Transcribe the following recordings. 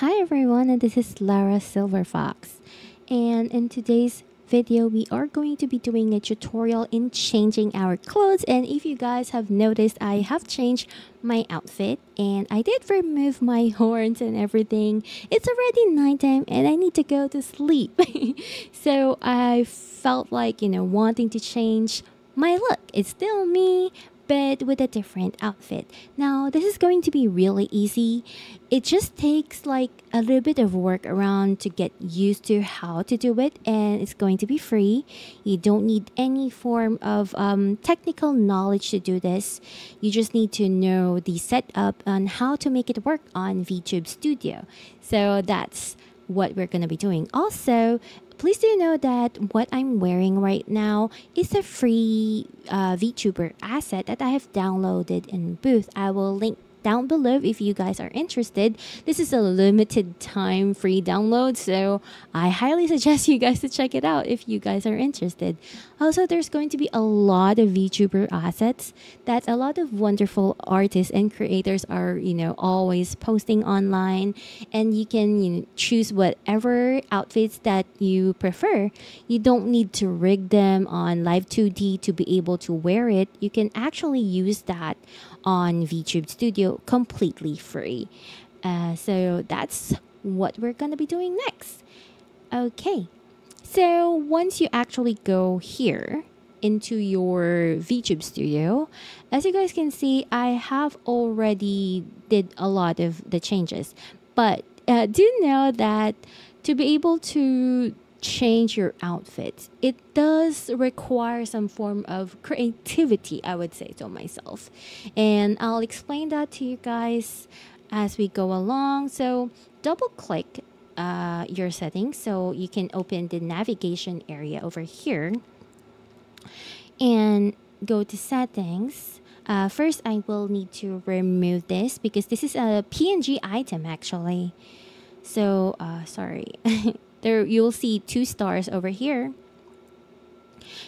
Hi everyone, and this is Lara Silverfox. And in today's video, we are going to be doing a tutorial in changing our clothes. And if you guys have noticed, I have changed my outfit and I did remove my horns and everything. It's already nighttime and I need to go to sleep. so I felt like, you know, wanting to change my look. It's still me, but with a different outfit. Now, this is going to be really easy. It just takes like a little bit of work around to get used to how to do it, and it's going to be free. You don't need any form of um, technical knowledge to do this. You just need to know the setup and how to make it work on VTube Studio. So that's what we're going to be doing. Also, please do know that what I'm wearing right now is a free uh, VTuber asset that I have downloaded in Booth. I will link down below if you guys are interested. This is a limited time free download, so I highly suggest you guys to check it out if you guys are interested. Also, there's going to be a lot of VTuber assets that a lot of wonderful artists and creators are, you know, always posting online, and you can you know, choose whatever outfits that you prefer. You don't need to rig them on Live 2D to be able to wear it. You can actually use that on VTube Studio completely free. Uh, so that's what we're going to be doing next. Okay, so once you actually go here into your VTube Studio, as you guys can see, I have already did a lot of the changes. But uh, do know that to be able to change your outfit. It does require some form of creativity, I would say to myself. And I'll explain that to you guys as we go along. So, double click uh, your settings so you can open the navigation area over here and go to settings. Uh, first, I will need to remove this because this is a PNG item actually. So, uh, sorry. there you'll see two stars over here.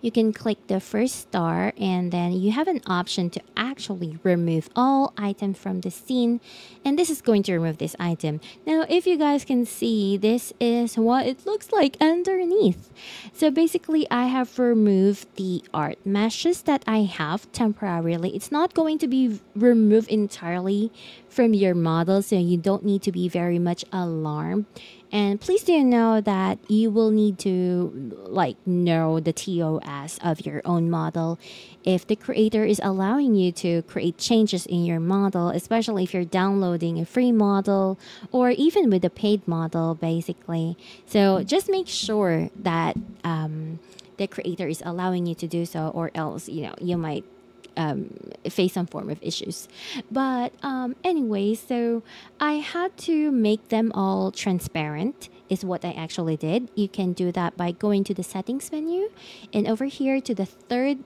You can click the first star and then you have an option to actually remove all items from the scene and this is going to remove this item. Now if you guys can see this is what it looks like underneath. So basically I have removed the art meshes that I have temporarily. It's not going to be removed entirely from your model so you don't need to be very much alarmed and please do know that you will need to like know the TOS of your own model. If the creator is allowing you to create changes in your model, especially if you're downloading a free model or even with a paid model, basically. So just make sure that um, the creator is allowing you to do so, or else you know you might um, face some form of issues. But um, anyway, so I had to make them all transparent is what I actually did. You can do that by going to the settings menu and over here to the third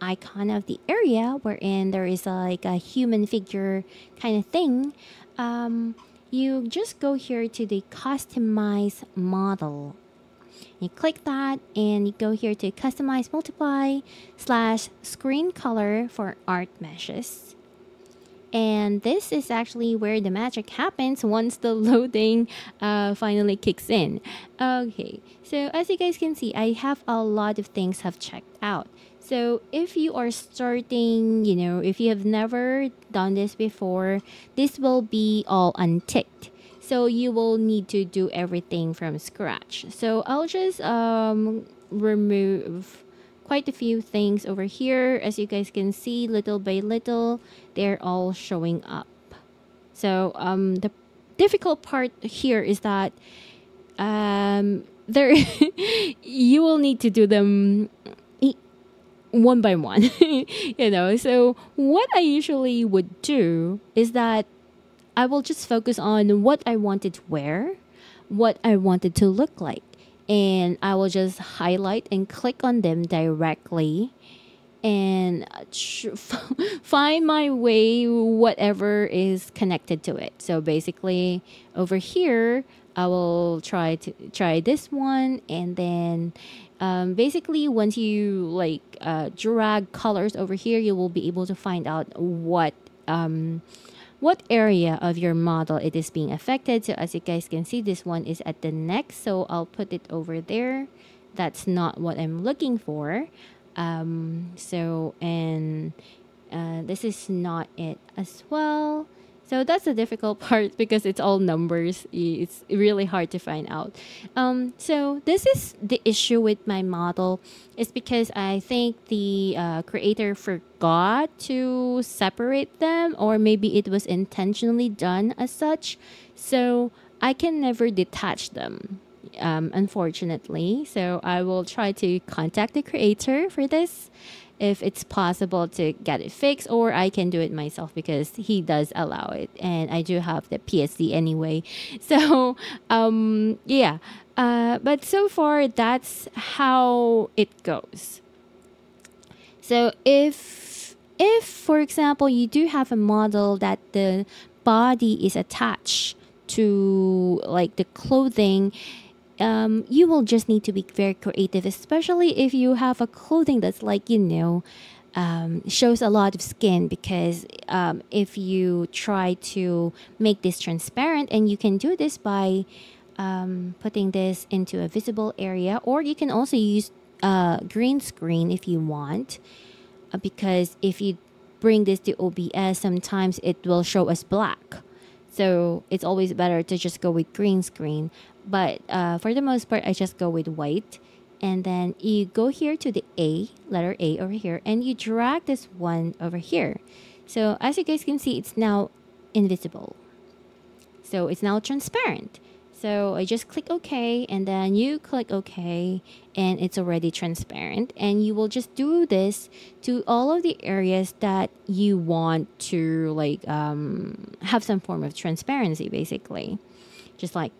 icon of the area wherein there is a, like a human figure kind of thing. Um, you just go here to the customize model you click that and you go here to customize multiply slash screen color for art meshes. And this is actually where the magic happens once the loading uh, finally kicks in. Okay, so as you guys can see, I have a lot of things have checked out. So if you are starting, you know, if you have never done this before, this will be all unticked so you will need to do everything from scratch. So I'll just um, remove quite a few things over here. As you guys can see little by little they're all showing up. So um, the difficult part here is that um, there you will need to do them one by one you know. So what i usually would do is that I will just focus on what I wanted to wear, what I wanted to look like. And I will just highlight and click on them directly and find my way, whatever is connected to it. So basically, over here, I will try to try this one, and then um, basically, once you like uh, drag colors over here, you will be able to find out what um, what area of your model it is being affected. So as you guys can see, this one is at the neck. So I'll put it over there. That's not what I'm looking for. Um, so, and uh, this is not it as well. So that's the difficult part because it's all numbers. It's really hard to find out. Um, so this is the issue with my model. Is because I think the uh, creator forgot to separate them, or maybe it was intentionally done as such. So I can never detach them. Um, unfortunately, so I will try to contact the creator for this if it's possible to get it fixed or I can do it myself because he does allow it and I do have the PSD anyway. So um yeah. Uh, but so far that's how it goes. So if if for example you do have a model that the body is attached to like the clothing um, you will just need to be very creative, especially if you have a clothing that's like, you know, um, shows a lot of skin because um, if you try to make this transparent and you can do this by um, putting this into a visible area or you can also use a green screen if you want uh, because if you bring this to OBS sometimes it will show us black. So it's always better to just go with green screen but uh, for the most part, I just go with white. And then you go here to the A, letter A over here, and you drag this one over here. So as you guys can see, it's now invisible. So it's now transparent. So I just click OK and then you click OK and it's already transparent. And you will just do this to all of the areas that you want to like um, have some form of transparency basically. Just like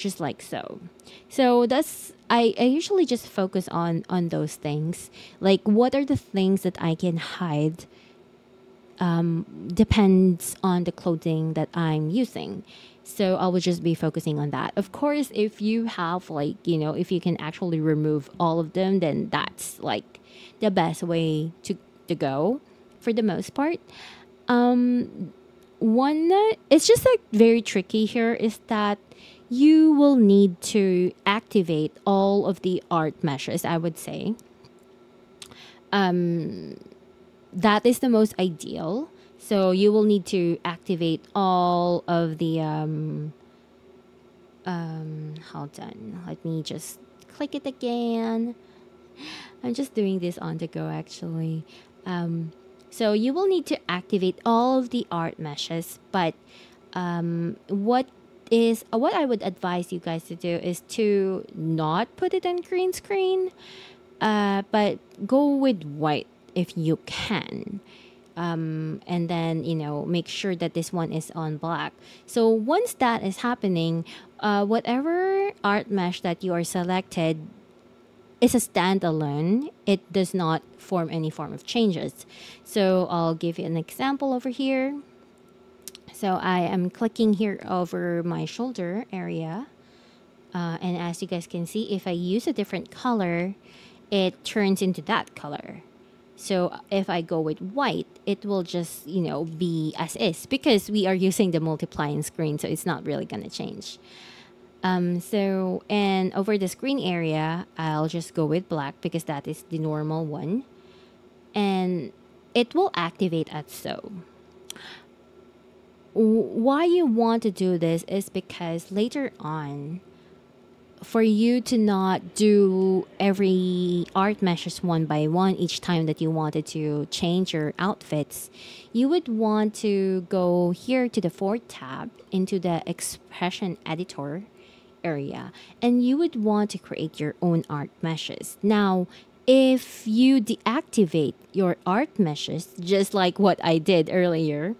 just like so. So that's I, I usually just focus on on those things. Like what are the things that I can hide um, depends on the clothing that I'm using. So I will just be focusing on that. Of course, if you have like, you know, if you can actually remove all of them, then that's like the best way to, to go for the most part. Um, one, it's just like very tricky here is that you will need to activate all of the art meshes, I would say. Um, that is the most ideal. So you will need to activate all of the um, um, hold on. Let me just click it again. I'm just doing this on the go actually. Um, so you will need to activate all of the art meshes, but um, what is uh, what I would advise you guys to do is to not put it on green screen, uh, but go with white if you can. Um, and then you know make sure that this one is on black. So once that is happening uh, whatever art mesh that you are selected is a standalone. It does not form any form of changes. So i'll give you an example over here so I am clicking here over my shoulder area. Uh, and as you guys can see, if I use a different color, it turns into that color. So if I go with white, it will just, you know, be as is because we are using the multiplying screen, so it's not really going to change. Um, so, and over the screen area, I'll just go with black because that is the normal one. And it will activate at so why you want to do this is because later on for you to not do every art meshes one by one each time that you wanted to change your outfits, you would want to go here to the fourth tab into the expression editor area and you would want to create your own art meshes. Now, if you deactivate your art meshes, just like what I did earlier,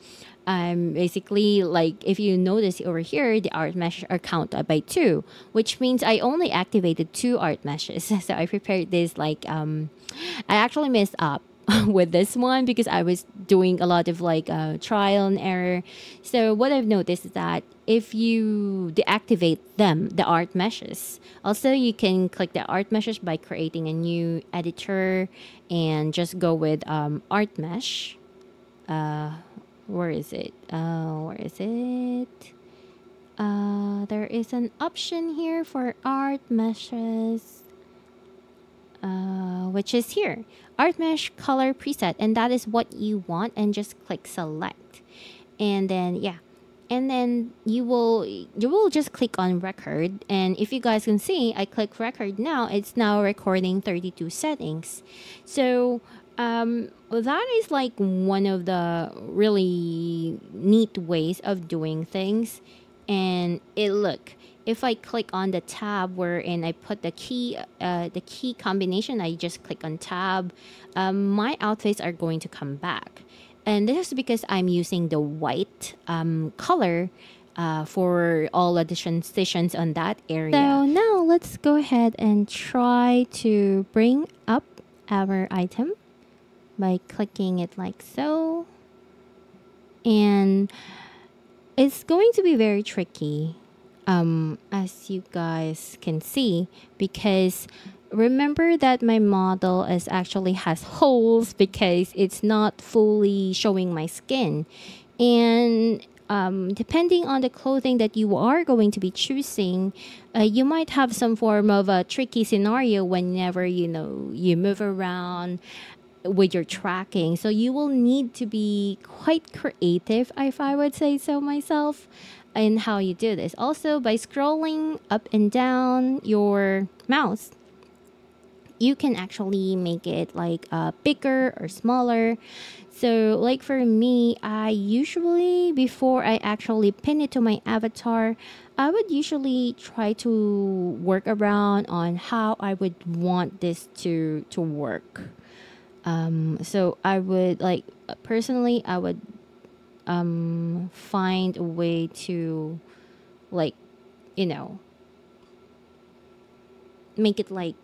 um, basically like if you notice over here the art meshes are counted by two which means i only activated two art meshes. So i prepared this like um, i actually messed up with this one because i was doing a lot of like uh, trial and error. So what i've noticed is that if you deactivate them the art meshes also you can click the art meshes by creating a new editor and just go with um, art mesh. Uh, where is it? Uh, where is it? Uh, there is an option here for art meshes, uh, which is here, art mesh color preset, and that is what you want, and just click select, and then yeah, and then you will you will just click on record. And if you guys can see i click record now. It's now recording 32 settings. So um, that is like one of the really neat ways of doing things. And it look if i click on the tab wherein i put the key uh, the key combination i just click on tab um, my outfits are going to come back. And this is because I'm using the white um, color uh, for all the transitions on that area. So now let's go ahead and try to bring up our item by clicking it like so. And it's going to be very tricky um, as you guys can see because remember that my model is actually has holes because it's not fully showing my skin and um, depending on the clothing that you are going to be choosing, uh, you might have some form of a tricky scenario whenever you know you move around with your tracking. So you will need to be quite creative, if I would say so myself, in how you do this. Also, by scrolling up and down your mouse, you can actually make it like uh, bigger or smaller. So, like for me, I usually, before I actually pin it to my avatar, I would usually try to work around on how I would want this to to work. Um, so I would like personally, I would um, find a way to like, you know, make it like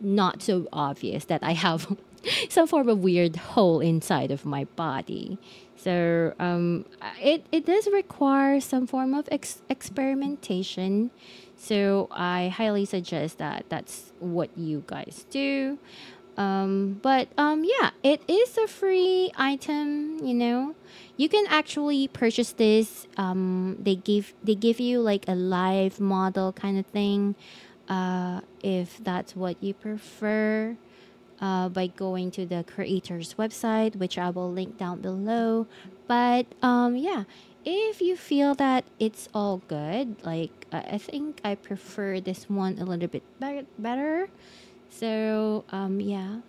not so obvious that I have some form of weird hole inside of my body. So um, it, it does require some form of ex- experimentation. So I highly suggest that that's what you guys do. Um, but um, yeah, it is a free item. You know, you can actually purchase this. Um, they give they give you like a live model kind of thing uh, if that's what you prefer uh, by going to the creator's website, which I will link down below. But um, yeah, if you feel that it's all good, like I think I prefer this one a little bit be- better. So um, yeah.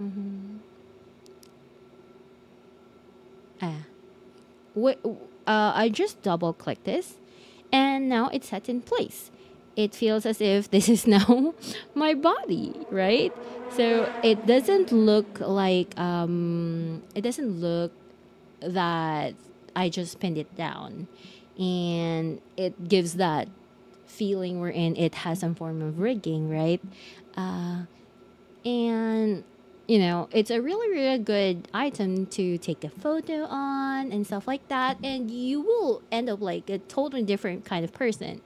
Mm-hmm. Ah. Wait, uh, I just double click this and now it's set in place. It feels as if this is now my body, right? So it doesn't look like um, it doesn't look that I just pinned it down, and it gives that feeling we're in, it has some form of rigging, right? Uh, and you know, it's a really, really good item to take a photo on and stuff like that. And you will end up like a totally different kind of person,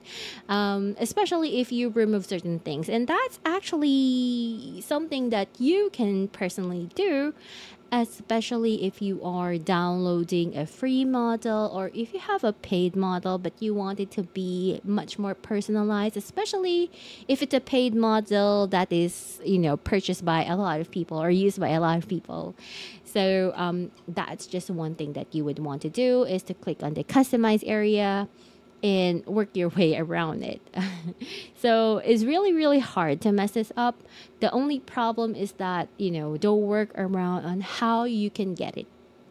um, especially if you remove certain things. And that's actually something that you can personally do especially if you are downloading a free model or if you have a paid model but you want it to be much more personalized especially if it's a paid model that is you know purchased by a lot of people or used by a lot of people. So um, that's just one thing that you would want to do is to click on the customize area and work your way around it. so it's really, really hard to mess this up. The only problem is that, you know, don't work around on how you can get it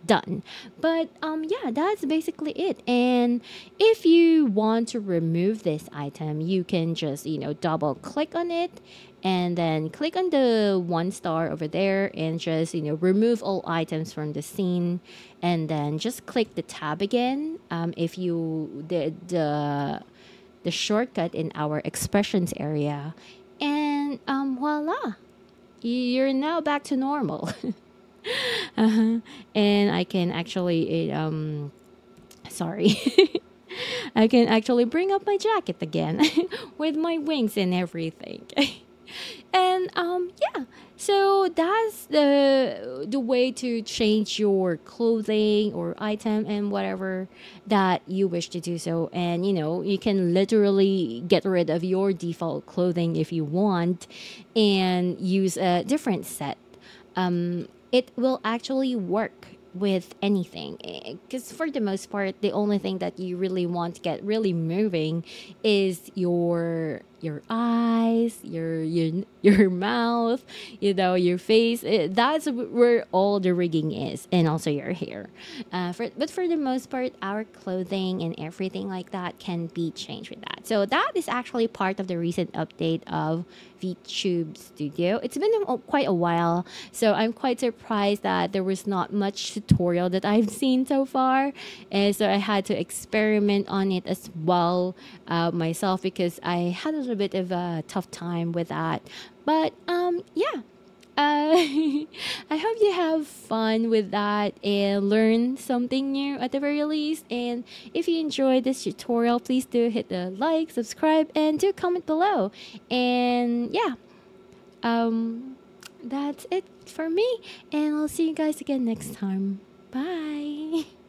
done. But um yeah, that's basically it. And if you want to remove this item, you can just, you know, double click on it and then click on the one star over there and just you know remove all items from the scene and then just click the tab again um, if you did the the shortcut in our expressions area and um, voila you're now back to normal uh-huh. and i can actually um sorry I can actually bring up my jacket again with my wings and everything. and um yeah so that's the the way to change your clothing or item and whatever that you wish to do so and you know you can literally get rid of your default clothing if you want and use a different set um, it will actually work with anything eh, because for the most part the only thing that you really want to get really moving is your your eyes, your your your mouth, you know, your face. It, that's where all the rigging is, and also your hair. Uh, for, but for the most part, our clothing and everything like that can be changed with that. So that is actually part of the recent update of VTube Studio. It's been a, quite a while, so I'm quite surprised that there was not much tutorial that I've seen so far, and so I had to experiment on it as well uh, myself because I had a little bit of a tough time with that. But um, yeah. Uh, I hope you have fun with that and learn something new at the very least. And if you enjoyed this tutorial, please do hit the like, subscribe, and do comment below. And yeah, um, that's it for me. And I'll see you guys again next time. Bye.